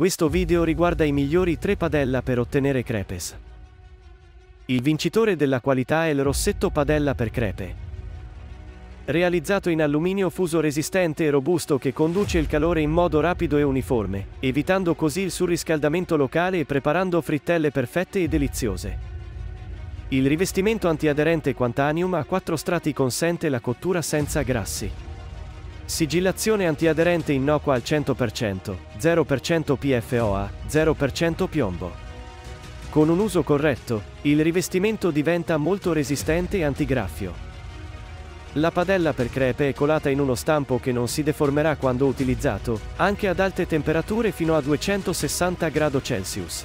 Questo video riguarda i migliori 3 padella per ottenere crepes. Il vincitore della qualità è il rossetto padella per crepe. Realizzato in alluminio fuso resistente e robusto che conduce il calore in modo rapido e uniforme, evitando così il surriscaldamento locale e preparando frittelle perfette e deliziose. Il rivestimento antiaderente Quantanium a 4 strati consente la cottura senza grassi. Sigillazione antiaderente innocua al 100%, 0% PFOA, 0% piombo. Con un uso corretto, il rivestimento diventa molto resistente e antigraffio. La padella per crepe è colata in uno stampo che non si deformerà quando utilizzato, anche ad alte temperature fino a 260 gradi Celsius.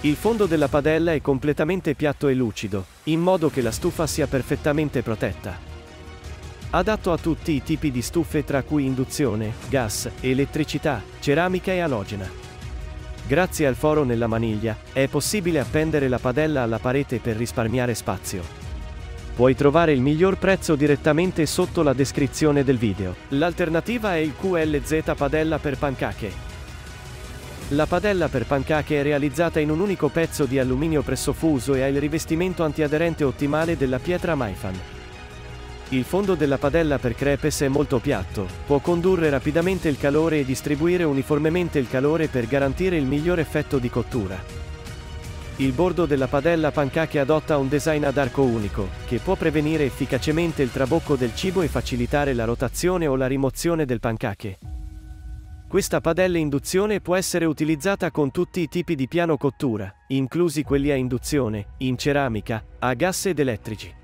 Il fondo della padella è completamente piatto e lucido, in modo che la stufa sia perfettamente protetta. Adatto a tutti i tipi di stufe tra cui induzione, gas, elettricità, ceramica e alogena. Grazie al foro nella maniglia, è possibile appendere la padella alla parete per risparmiare spazio. Puoi trovare il miglior prezzo direttamente sotto la descrizione del video. L'alternativa è il QLZ padella per pancake. La padella per pancake è realizzata in un unico pezzo di alluminio pressofuso e ha il rivestimento antiaderente ottimale della pietra Maifan. Il fondo della padella per crepes è molto piatto, può condurre rapidamente il calore e distribuire uniformemente il calore per garantire il miglior effetto di cottura. Il bordo della padella pancake adotta un design ad arco unico, che può prevenire efficacemente il trabocco del cibo e facilitare la rotazione o la rimozione del pancake. Questa padella induzione può essere utilizzata con tutti i tipi di piano cottura, inclusi quelli a induzione, in ceramica, a gas ed elettrici.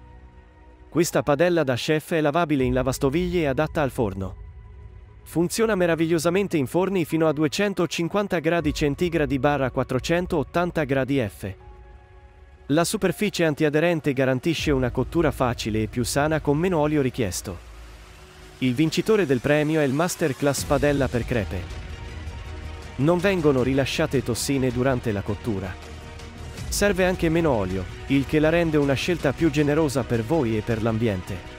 Questa padella da chef è lavabile in lavastoviglie e adatta al forno. Funziona meravigliosamente in forni fino a 250 gradi centigradi barra 480 gradi F. La superficie antiaderente garantisce una cottura facile e più sana con meno olio richiesto. Il vincitore del premio è il Masterclass Padella per crepe. Non vengono rilasciate tossine durante la cottura. Serve anche meno olio, il che la rende una scelta più generosa per voi e per l'ambiente.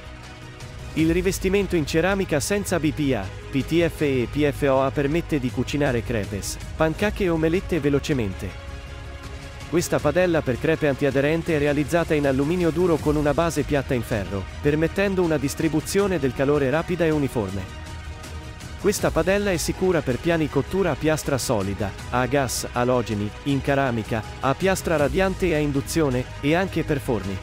Il rivestimento in ceramica senza BPA, PTFE e PFOA permette di cucinare crepes, pancake e omelette velocemente. Questa padella per crepe antiaderente è realizzata in alluminio duro con una base piatta in ferro, permettendo una distribuzione del calore rapida e uniforme. Questa padella è sicura per piani cottura a piastra solida, a gas, alogeni, in ceramica, a piastra radiante e a induzione, e anche per forni.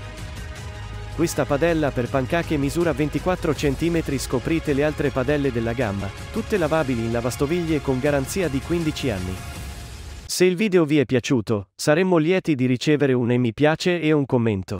Questa padella per pancake misura 24 cm scoprite le altre padelle della gamma, tutte lavabili in lavastoviglie con garanzia di 15 anni. Se il video vi è piaciuto, saremmo lieti di ricevere un mi piace e un commento.